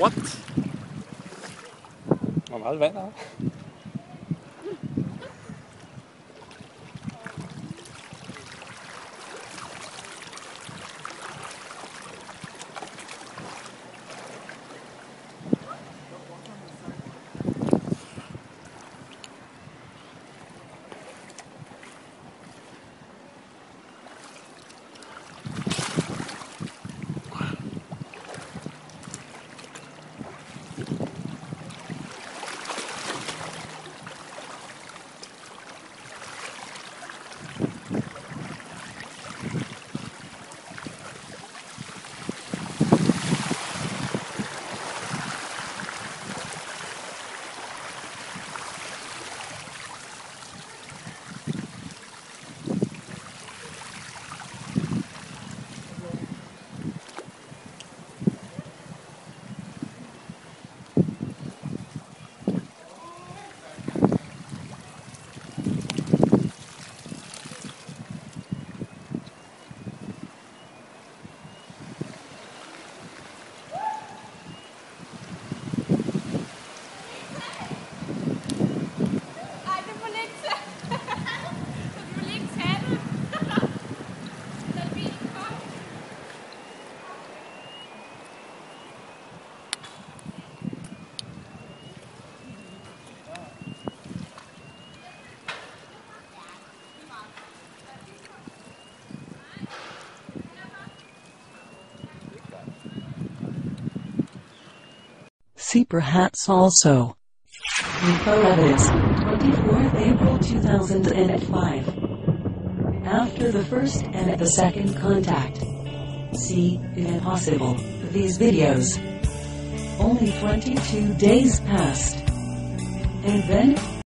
What? Man er vel. Seeper hats also. Info evidence, 24th April 2005. After the first and the second contact. See, if possible, these videos. Only 22 days passed. And then,